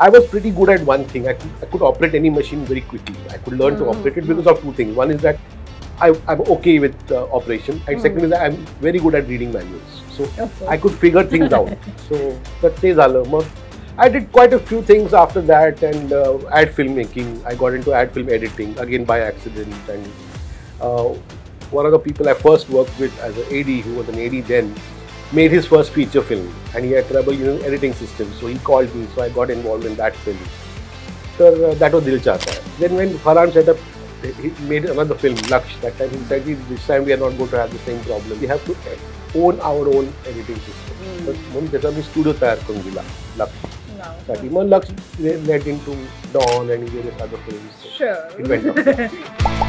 I was pretty good at one thing. I could, I could operate any machine very quickly. I could learn mm. to mm-hmm. operate it because of two things. One is that I, am okay with uh, operation, and mm. second is I'm very good at reading manuals. So I could figure things out. So that's it. I did quite a few things after that, and uh, ad filmmaking. I got into ad film editing again by accident, and uh, one of the people I first worked with as an AD, who was an AD then, made his first feature film and he had trouble using editing system. So he called me, so I got involved in that film. So uh, that was Dil Chahta. Then when Farhan set up, he made another film, Lakshya. That time he said, this time we are not going to have the same problem. We have to own our own editing system. Mm. But त्याचा studio studio तयार करून दिला Lux. साठी मग लक्ष let in to dawn and various other films it went